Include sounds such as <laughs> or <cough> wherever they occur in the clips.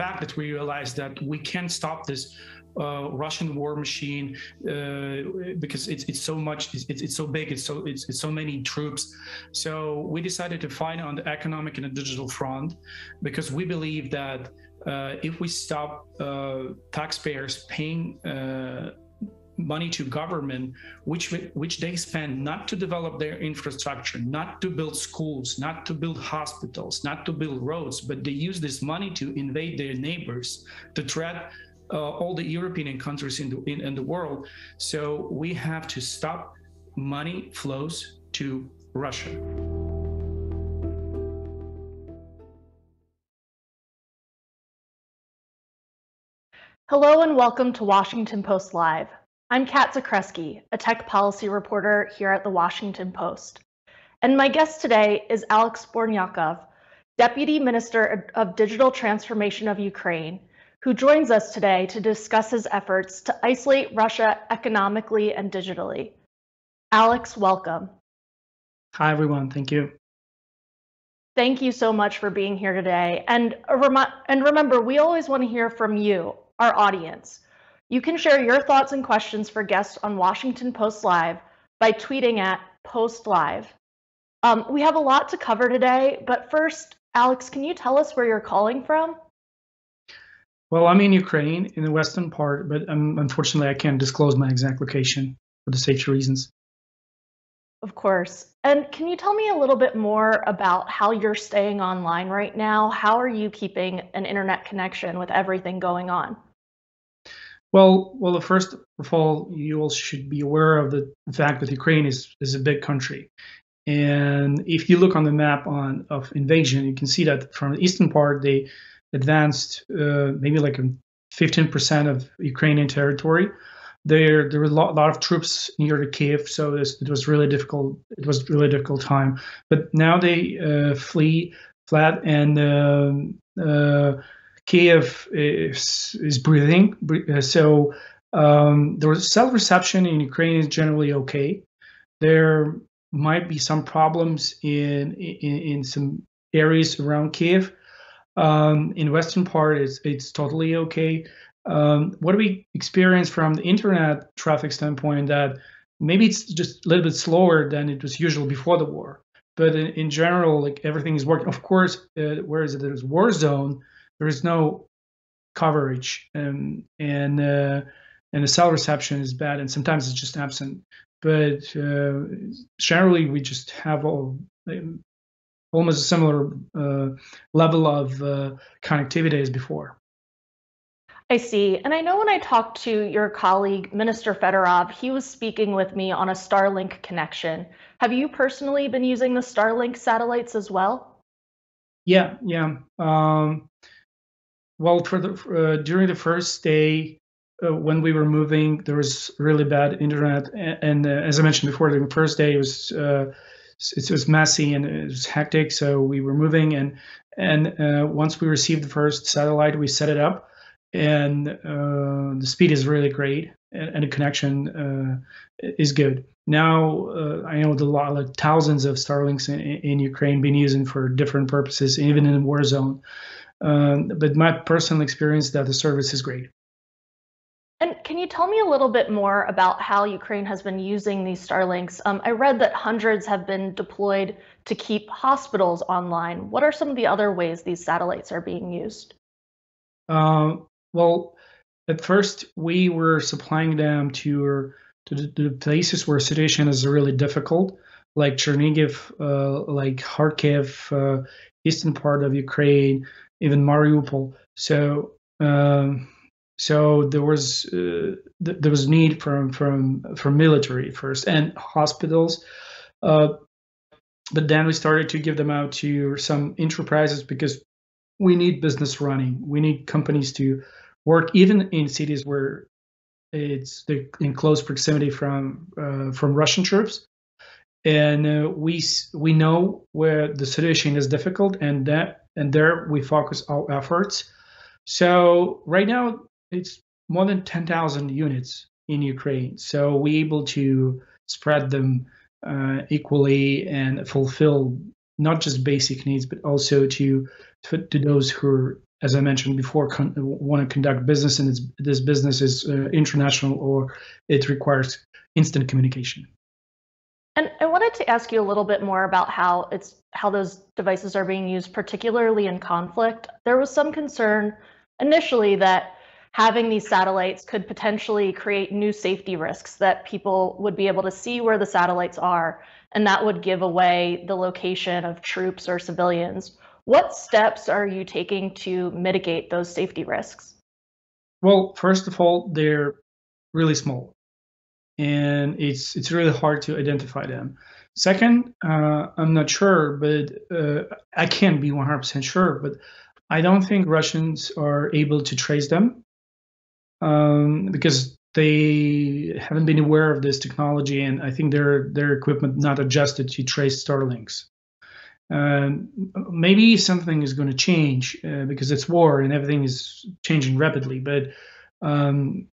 fact that we realized that we can't stop this uh, Russian war machine uh, because it's it's so much it's, it's so big it's so it's, it's so many troops. So we decided to fight on the economic and the digital front because we believe that uh, if we stop uh, taxpayers paying uh, money to government which which they spend not to develop their infrastructure not to build schools not to build hospitals not to build roads but they use this money to invade their neighbors to threat uh, all the European countries in the in, in the world. So we have to stop money flows to Russia. Hello and welcome to Washington Post Live. I'm Cat Zakrzewski, a tech policy reporter here at the Washington Post. And my guest today is Alex Bornyakov, Deputy Minister of Digital Transformation of Ukraine who joins us today to discuss his efforts to isolate Russia economically and digitally. Alex, welcome. Hi, everyone. Thank you. Thank you so much for being here today. And, and remember, we always want to hear from you, our audience. You can share your thoughts and questions for guests on Washington Post Live by tweeting at Post Live. Um, we have a lot to cover today, but first, Alex, can you tell us where you're calling from? Well, I'm in Ukraine, in the western part, but um, unfortunately, I can't disclose my exact location for the safety reasons. Of course. And can you tell me a little bit more about how you're staying online right now? How are you keeping an internet connection with everything going on? Well, well, first of all, you all should be aware of the fact that Ukraine is, is a big country. And if you look on the map on of invasion, you can see that from the eastern part, they advanced uh, maybe like 15% of Ukrainian territory. There, there were a lot, lot of troops near the Kiev, so this, it was really difficult. It was really difficult time. But now they uh, flee flat, and uh, uh Kiev is, is breathing. Uh, so um, the cell reception in Ukraine is generally okay. There might be some problems in in, in some areas around Kiev, um, in western part, it's it's totally okay. Um, what do we experience from the internet traffic standpoint? That maybe it's just a little bit slower than it was usual before the war, but in, in general, like everything is working. Of course, uh, it? there's war zone, there is no coverage, and and uh, and the cell reception is bad, and sometimes it's just absent. But uh, generally, we just have all almost a similar uh, level of uh, connectivity as before. I see. And I know when I talked to your colleague, Minister Fedorov, he was speaking with me on a Starlink connection. Have you personally been using the Starlink satellites as well? Yeah, yeah. Um, well, for the uh, during the first day uh, when we were moving, there was really bad internet, and, and uh, as I mentioned before, the first day it was uh, it was messy and it was hectic. So we were moving, and and uh, once we received the first satellite, we set it up, and uh, the speed is really great, and, and the connection is good. Now I know the lot, like thousands of Starlinks in, in, Ukraine being used for different purposes, even in a war zone. Um, but my personal experience that the service is great. And can you tell me a little bit more about how Ukraine has been using these Starlinks? Um, I read that hundreds have been deployed to keep hospitals online. What are some of the other ways these satellites are being used? Uh, well, at first we were supplying them to, to the, the places where situation is really difficult, like Chernihiv, uh, like Kharkiv, uh, eastern part of Ukraine, even Mariupol. So. Um, so there was uh, th- there was need from from from military first and hospitals, uh, but then we started to give them out to some enterprises because we need business running. We need companies to work even in cities where it's in close proximity from uh, from Russian troops, and uh, we we know where the situation is difficult, and that and there we focus our efforts. So right now it's more than 10,000 units in Ukraine. So we're able to spread them uh, equally and fulfill not just basic needs, but also to to, those who are as I mentioned before, con- want to conduct business, and this business is uh, international or it requires instant communication. To ask you a little bit more about how it's how those devices are being used, particularly in conflict. There was some concern initially that having these satellites could potentially create new safety risks that people would be able to see where the satellites are, and that would give away the location of troops or civilians. What steps are you taking to mitigate those safety risks? Well, first of all, they're really small, and it's it's really hard to identify them. Second, uh, I'm not sure, but uh, I can't be 100% sure, but I don't think Russians are able to trace them um, because they haven't been aware of this technology, and I think their their equipment not adjusted to trace Starlinks. Um, maybe something is going to change uh, because it's war and everything is changing rapidly. But um,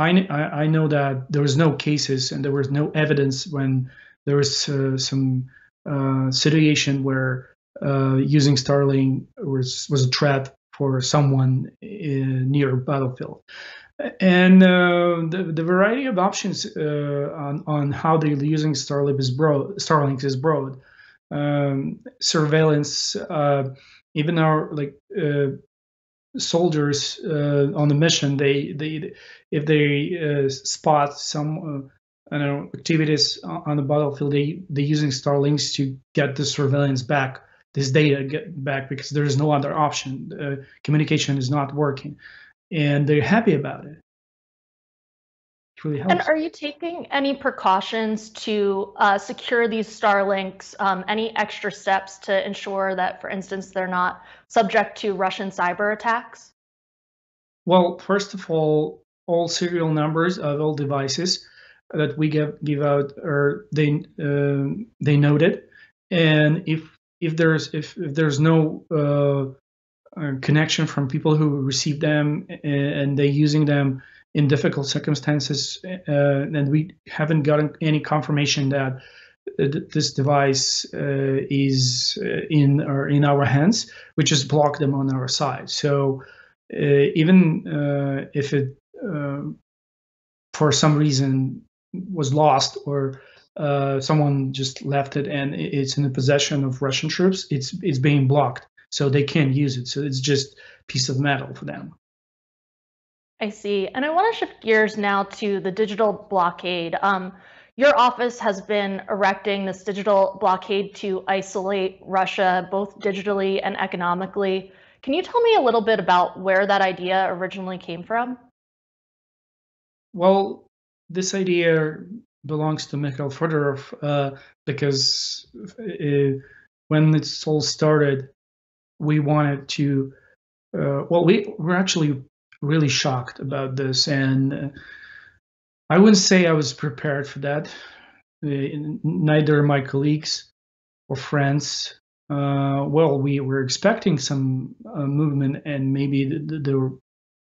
I, I know that there was no cases and there was no evidence when there was uh, some uh, situation where uh, using Starlink was was a threat for someone in, near battlefield. And uh, the, the variety of options uh, on, on how they're using Starlink is broad. Starlink is broad. Um, surveillance, uh, even our like uh, soldiers uh, on the mission, they they if they uh, spot some I don't know activities on the battlefield, they they're using Starlinks to get the surveillance back this data get back because there is no other option. Uh, communication is not working, and they're happy about it. Really. And are you taking any precautions to uh, secure these Starlinks? Um, any extra steps to ensure that, for instance, they're not subject to Russian cyber attacks? Well, first of all, all serial numbers of all devices that we give give out are they uh, they noted, and if if there's if, if there's no uh, uh, connection from people who receive them and they're using them in difficult circumstances, uh, and we haven't gotten any confirmation that this device uh, is uh, in or in our hands, we just block them on our side. So even if it for some reason was lost or uh, someone just left it and it's in the possession of Russian troops, it's it's being blocked, so they can't use it. So it's just piece of metal for them. I see, and I want to shift gears now to the digital blockade. Um, your office has been erecting this digital blockade to isolate Russia, both digitally and economically. Can you tell me a little bit about where that idea originally came from? Well, this idea belongs to Mikhail Fedorov uh, because uh, when it all started, we wanted to. Uh, well, we were actually really shocked about this, and uh, I wouldn't say I was prepared for that. Uh, neither my colleagues or friends. Uh, well, we were expecting some movement, and maybe there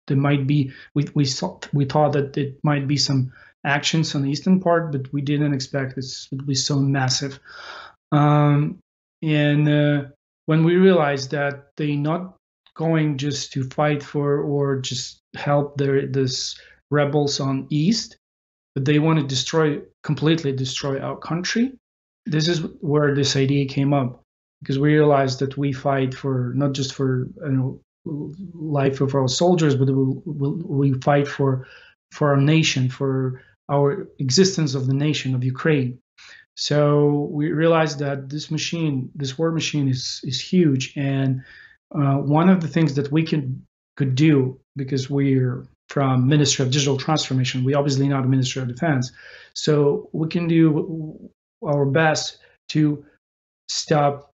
there might be. We we thought we thought that it might be some actions on the eastern part, but we didn't expect this would be so massive. Um, and uh, when we realized that they're not going just to fight for or just help their this rebels on east, but they want to destroy completely destroy our country. This is where this idea came up because we realized that we fight for not just for you know life of our soldiers, but we, we, we fight for for our nation, for our existence of the nation of Ukraine. So we realized that this machine, this war machine, is is huge, and uh, one of the things that we can could do because we're from Ministry of Digital Transformation, we obviously not Ministry of Defense, so we can do our best to stop,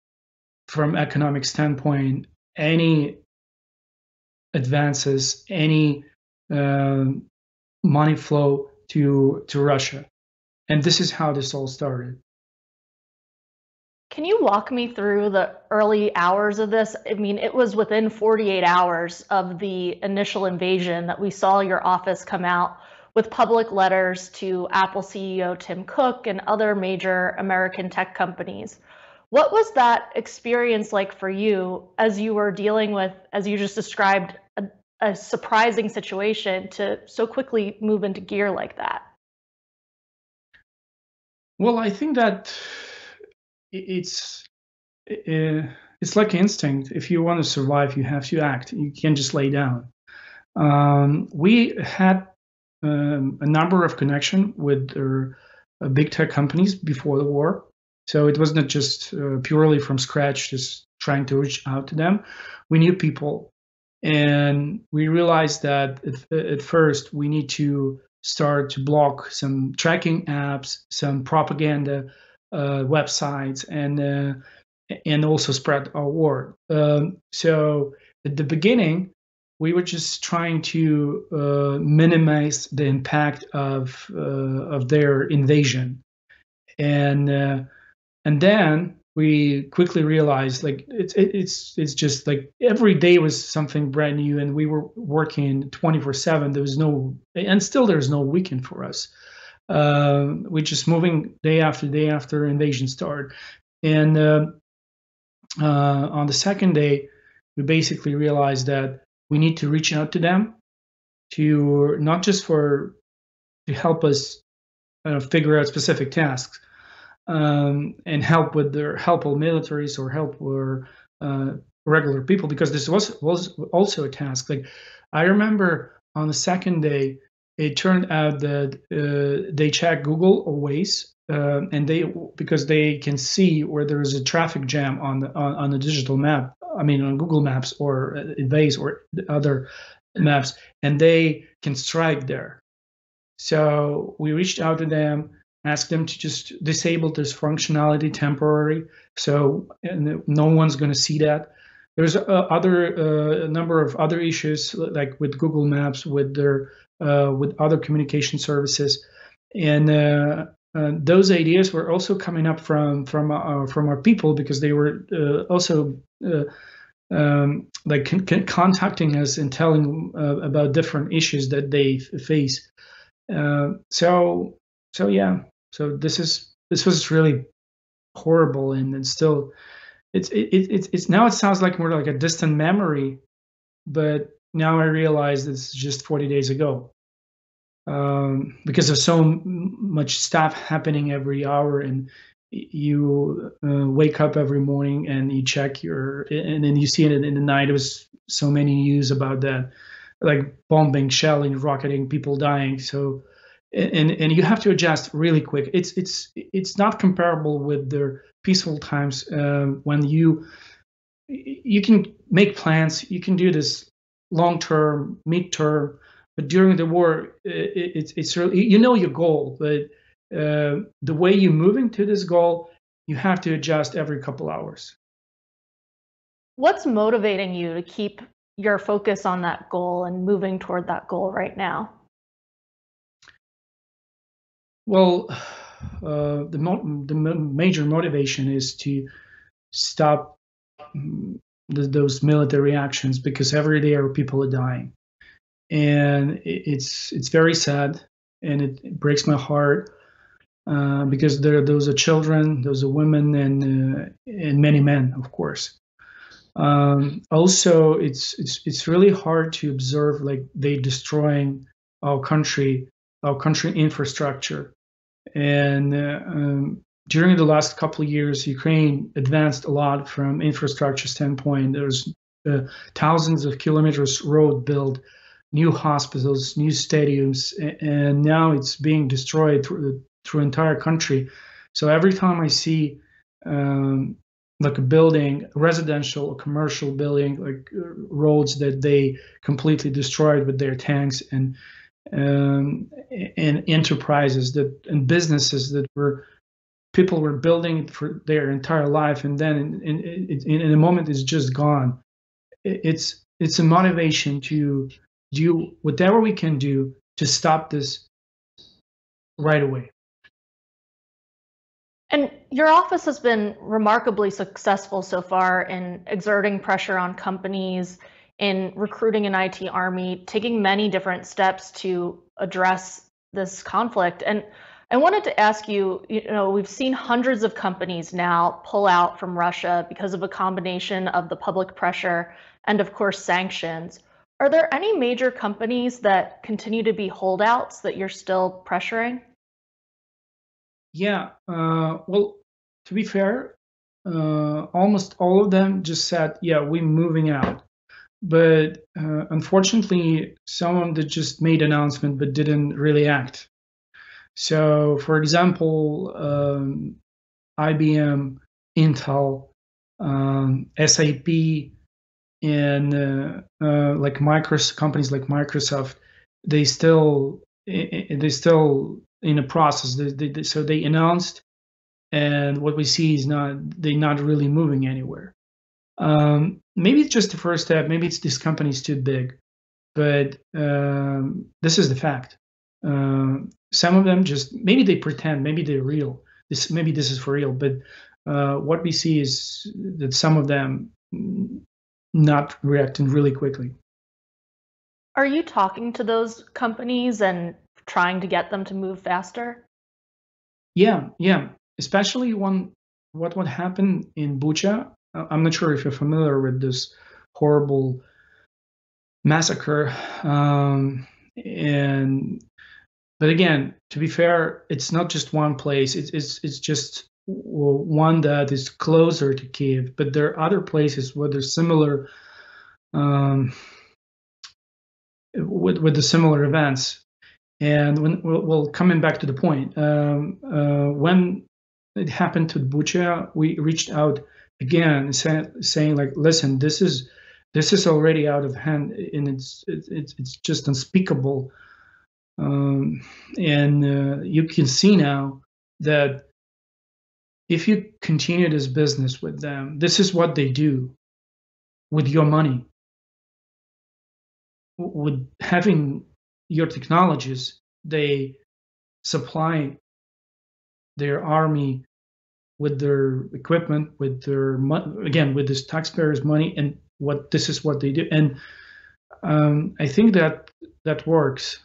from economic standpoint, any advances, any uh, money flow to to Russia. And this is how this all started. Can you walk me through the early hours of this? I mean, it was within 48 hours of the initial invasion that we saw your office come out with public letters to Apple CEO Tim Cook and other major American tech companies. What was that experience like for you as you were dealing with, as you just described, a, a surprising situation to so quickly move into gear like that? Well, I think that it's it's like instinct. If you want to survive, you have to act. You can't just lay down. Um, we had um, a number of connection with uh, big tech companies before the war, so it wasn't just uh, purely from scratch, just trying to reach out to them. We knew people, and we realized that at, at first we need to start to block some tracking apps, some propaganda websites, and uh, and also spread our word. Um, so at the beginning, we were just trying to uh, minimize the impact of uh, of their invasion, and uh, and then we quickly realized like it's it's it's just like every day was something brand new, and we were working twenty four seven. There was no and still there's no weekend for us. Uh, we're just moving day after day after invasion started, and uh, uh, on the second day, we basically realized that we need to reach out to them to not just for to help us uh, figure out specific tasks um, and help with their help with militaries or help with uh, regular people because this was was also a task. Like I remember on the second day, it turned out that uh, they check Google or Waze uh, and they because they can see where there is a traffic jam on the on, on the digital map. I mean, on Google Maps or Waze or other maps, and they can strike there. So we reached out to them, asked them to just disable this functionality temporarily, so no one's going to see that. There's uh, other uh, a number of other issues like with Google Maps, with their uh, with other communication services, and uh, uh, those ideas were also coming up from from our, uh, from our people because they were uh, also uh, um, like con- con- contacting us and telling uh, about different issues that they f- face. so so yeah, so this is this was really horrible and, and still it's it, it, it's now it sounds like more like a distant memory, but now I realize this is just 40 days ago um, because there's so much stuff happening every hour and you uh, wake up every morning and you check your and then you see it in the night it was so many news about that like bombing shelling rocketing people dying. So and and you have to adjust really quick. It's it's it's not comparable with the peaceful times uh, when you you can make plans you can do this long term mid term but during the war, it, it's it's really you know your goal, but uh, the way you're moving to this goal, you have to adjust every couple hours. What's motivating you to keep your focus on that goal and moving toward that goal right now? Well, uh, the mo- the major motivation is to stop those military actions because every day our people are dying and it's it's very sad and it, it breaks my heart uh, because there those are children, those are women, and uh, and many men, of course. Um, also, it's it's it's really hard to observe like they destroying our country, our country infrastructure, and uh, um, during the last couple of years, Ukraine advanced a lot from infrastructure standpoint. There's uh, thousands of kilometers road built new hospitals, new stadiums, and now it's being destroyed through, through entire country. So every time I see um, like a building, residential or commercial building, like uh, roads that they completely destroyed with their tanks and um, and enterprises that and businesses that were people were building for their entire life, and then in, in, in, in a moment it's just gone. It's it's a motivation to do whatever we can do to stop this right away. And your office has been remarkably successful so far in exerting pressure on companies, in recruiting an IT army, taking many different steps to address this conflict. And I wanted to ask you, you know, we've seen hundreds of companies now pull out from Russia because of a combination of the public pressure and, of course, sanctions. Are there any major companies that continue to be holdouts that you're still pressuring? Yeah, uh, well, to be fair, uh, almost all of them just said, yeah, we're moving out. But uh, unfortunately, some of them just made announcement but didn't really act. So, for example, um, IBM, Intel, um, SAP, and uh, uh, like Microsoft companies like Microsoft, they still they still in a process. They, they, so they announced, and what we see is not they're not really moving anywhere. Um, maybe it's just the first step. Maybe it's this company's too big, but um, this is the fact. Uh, some of them just maybe they pretend, maybe they're real. This maybe this is for real, but uh, what we see is that some of them not reacting really quickly. Are you talking to those companies and trying to get them to move faster? Yeah, yeah. Especially when what would happen in Bucha. I'm not sure if you're familiar with this horrible massacre. Um, and but again, to be fair, it's not just one place. It's it's it's just one that is closer to Kiev, but there are other places where there's similar um, with with the similar events. And when well, coming back to the point, um, uh, when it happened to Bucha, we reached out again, say, saying like, listen, this is this is already out of hand, and it's it's it's just unspeakable. Um, and uh, you can see now that if you continue this business with them, this is what they do with your money. With having your technologies, they supply their army with their equipment, with their again with this taxpayers' money, and what this is what they do. And um, I think that that works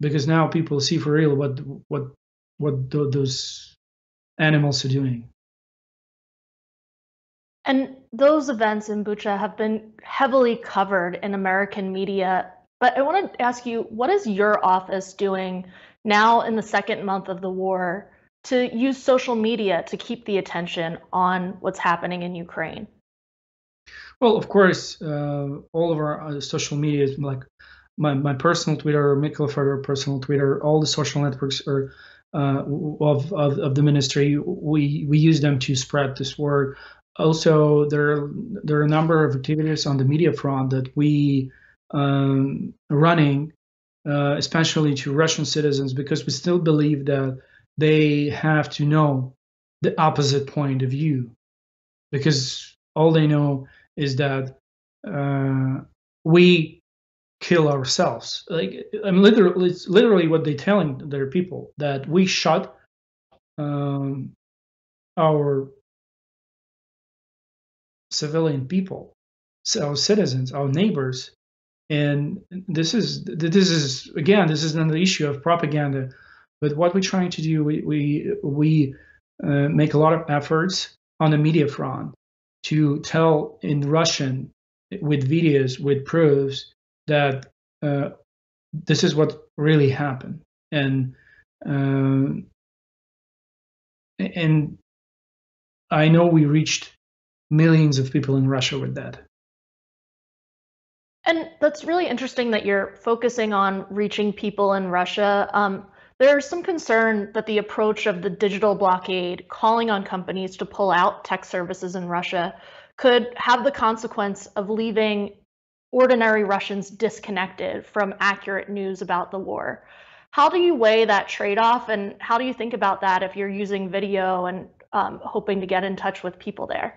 because now people see for real what what what those animals are doing. And those events in Bucha have been heavily covered in American media. But I want to ask you, what is your office doing now in the second month of the war to use social media to keep the attention on what's happening in Ukraine? Well, of course, uh, all of our uh, social media is like my, my personal Twitter, Mikhail Fedorov personal Twitter, all the social networks are uh, of, of, of the ministry. We we use them to spread this word. Also, there there are a number of activities on the media front that we um, running, uh, especially to Russian citizens, because we still believe that they have to know the opposite point of view, because all they know is that uh, we kill ourselves. Like I'm literally, it's literally what they're telling their people that we shot um, our civilian people, our citizens, our neighbors, and this is this is again this is another issue of propaganda. But what we're trying to do, we we we uh, make a lot of efforts on the media front to tell in Russian with videos with proofs that uh, this is what really happened, and uh, and I know we reached millions of people in Russia with that. And that's really interesting that you're focusing on reaching people in Russia. Um, there's some concern that the approach of the digital blockade, calling on companies to pull out tech services in Russia, could have the consequence of leaving ordinary Russians disconnected from accurate news about the war. How do you weigh that trade off, and how do you think about that if you're using video and um, hoping to get in touch with people there?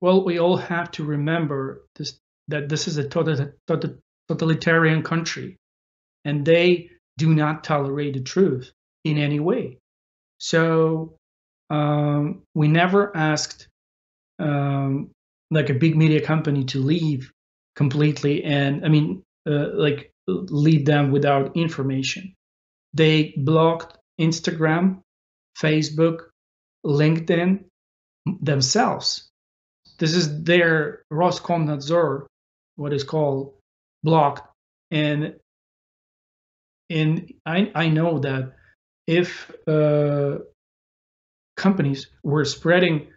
Well, we all have to remember this, that this is a total, total, totalitarian country, and they do not tolerate the truth in any way. So um, we never asked um, like a big media company to leave completely and i mean uh, like lead them without information they blocked Instagram, Facebook, LinkedIn themselves. This is their Roskomnadzor, what is called blocked. And and I I know that if uh, companies were spreading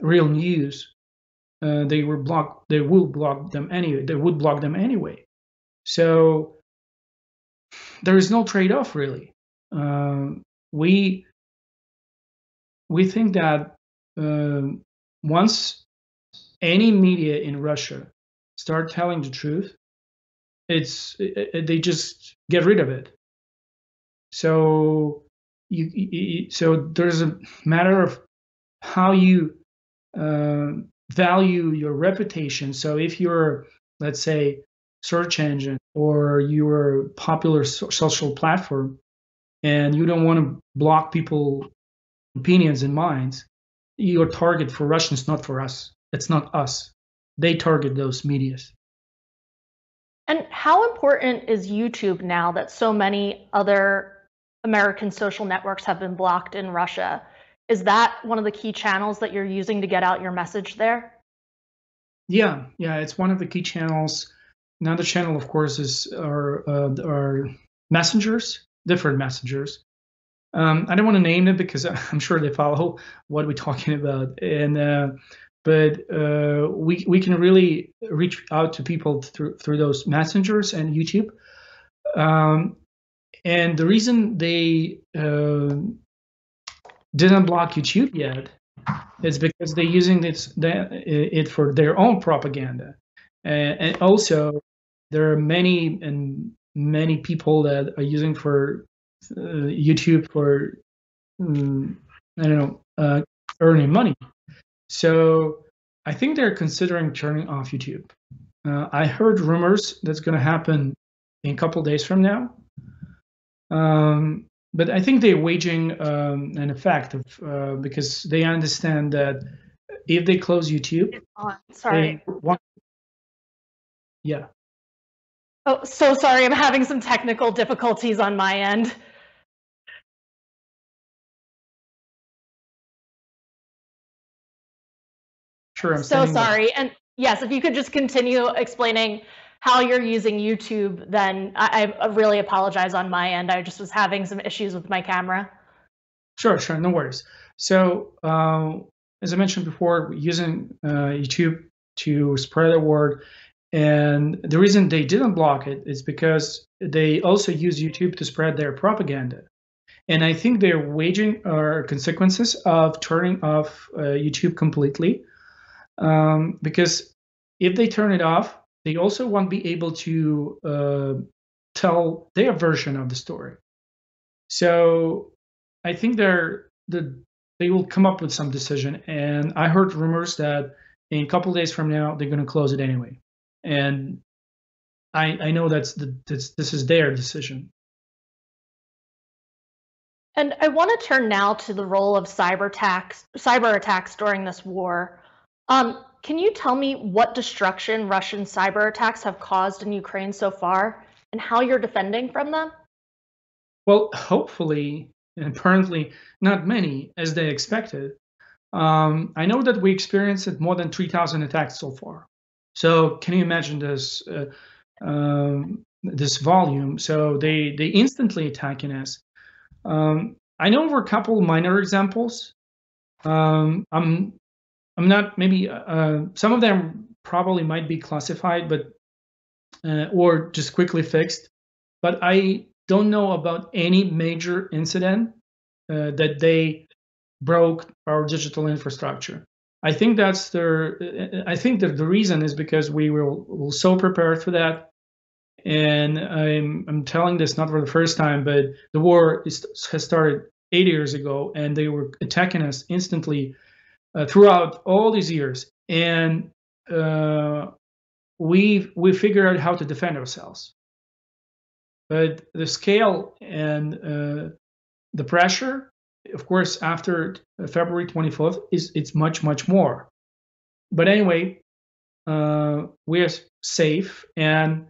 real news, uh, they were blocked. They will block them anyway. They would block them anyway. So there is no trade-off really. Uh, we we think that uh, once any media in Russia start telling the truth, it's it, they just get rid of it. So you, you so there's a matter of how you uh, value your reputation. So if you're, let's say, search engine or you're popular so- social platform, and you don't want to block people opinions and minds, your target for Russians, is not for us. It's not us. They target those medias. And how important is YouTube now that so many other American social networks have been blocked in Russia? Is that one of the key channels that you're using to get out your message there? Yeah, yeah, it's one of the key channels. Another channel, of course, is our uh, our messengers, different messengers. Um, I don't want to name them because <laughs> I'm sure they follow what we're talking about, and uh, but uh, we we can really reach out to people through through those messengers and YouTube. Um, and the reason they uh, didn't block YouTube yet is because they're using this it for their own propaganda, and, and also there are many and many people that are using for uh, YouTube for um, I don't know uh, earning money. So I think they're considering turning off YouTube. Uh, I heard rumors that's going to happen in a couple days from now. Um, but I think they're waging um, an effect of uh, because they understand that if they close YouTube, sorry, want, yeah. Oh, so sorry. I'm having some technical difficulties on my end. Sure. I'm so sorry. And yes, if you could just continue explaining how you're using YouTube, then I, I really apologize on my end. I just was having some issues with my camera. Sure, sure, no worries. So, uh, as I mentioned before, using uh, YouTube to spread the word, and the reason they didn't block it is because they also use YouTube to spread their propaganda. And I think they're waging uh, consequences of turning off uh, YouTube completely, um, because if they turn it off, they also won't be able to uh, tell their version of the story. So I think they're the they will come up with some decision. And I heard rumors that in a couple days from now they're going to close it anyway. And I I know that's the this this is their decision. And I want to turn now to the role of cyber attacks cyber attacks during this war. Um, can you tell me what destruction Russian cyber attacks have caused in Ukraine so far and how you're defending from them? Well, hopefully, and apparently not many as they expected. Um, I know that we experienced more than 3,000 attacks so far. So can you imagine this uh, um, this volume? So they they instantly attacking us. Um, I know over a couple minor examples. Um, I'm I'm not maybe uh, some of them probably might be classified, but uh, or just quickly fixed. But I don't know about any major incident uh, that they broke our digital infrastructure. I think that's the. I think that the reason is because we were, were so prepared for that, and I'm I'm telling this not for the first time, but the war is, has started eight years ago, and they were attacking us instantly uh, throughout all these years, and uh, we we figured out how to defend ourselves. But the scale and uh, the pressure, of course, after February 24th, is it's much much more. But anyway, uh, we're safe and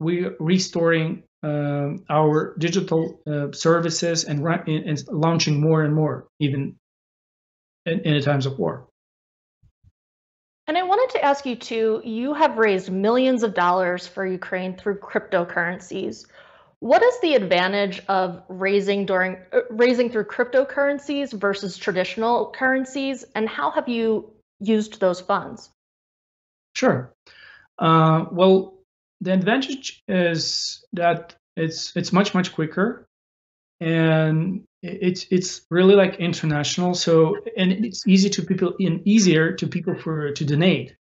we're restoring um, our digital uh, services and, and, launching more and more, even in, in times of war. And I wanted to ask you too, you have raised millions of dollars for Ukraine through cryptocurrencies. What is the advantage of raising during uh, raising through cryptocurrencies versus traditional currencies and how have you used those funds? Sure. Uh, well, the advantage is that it's it's much much quicker and it's it's really like international so and it's easy to people and easier to people for to donate.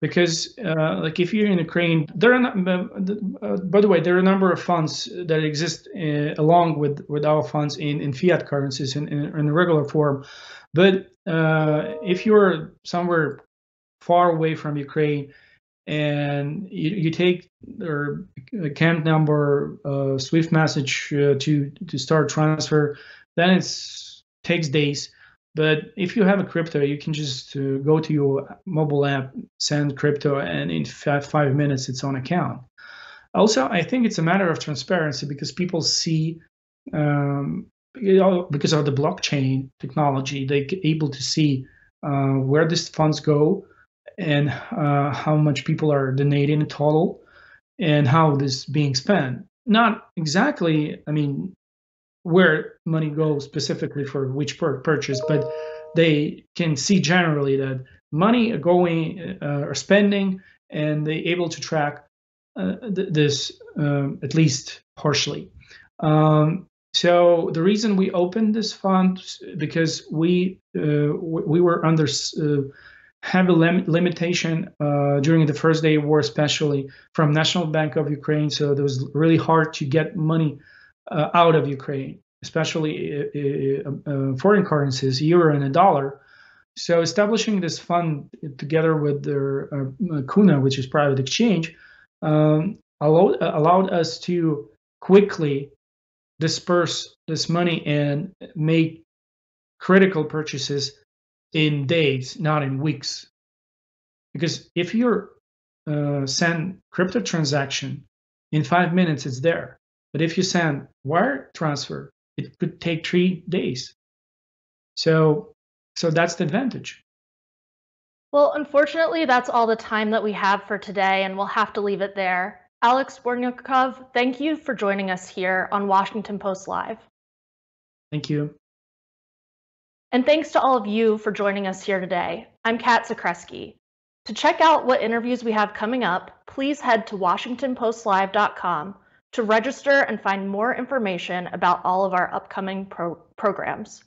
Because uh, like if you're in Ukraine, there are uh, by the way there are a number of funds that exist uh, along with with our funds in, in fiat currencies in, in, in regular form, but uh, if you're somewhere far away from Ukraine and you, you take their account number, uh, Swift message uh, to to start transfer, then it takes days. But if you have a crypto, you can just uh, go to your mobile app, send crypto, and in five, five minutes it's on account. Also, I think it's a matter of transparency because people see, um, you know, because of the blockchain technology, they're able to see uh, where these funds go and uh, how much people are donating in total and how this is being spent. Not exactly, I mean, where money goes specifically for which purchase, but they can see generally that money going uh, or spending, and they're able to track uh, th- this um, at least partially. Um, so the reason we opened this fund because we uh, we were under uh, heavy lim- limitation uh, during the first day war, especially from National Bank of Ukraine. So it was really hard to get money uh, out of Ukraine, especially uh, uh, uh foreign currencies, euro and a dollar. So establishing this fund together with their uh, Kuna, which is private exchange, um, allowed allowed us to quickly disperse this money and make critical purchases in days, not in weeks. Because if you're uh, send crypto transaction in five minutes, it's there. But if you send wire transfer, it could take three days. So, so that's the advantage. Well, unfortunately, that's all the time that we have for today, and we'll have to leave it there. Alex Bornyakov, thank you for joining us here on Washington Post Live. Thank you. And thanks to all of you for joining us here today. I'm Cat Zakrzewski. To check out what interviews we have coming up, please head to WashingtonPostLive.com to register and find more information about all of our upcoming pro- programs.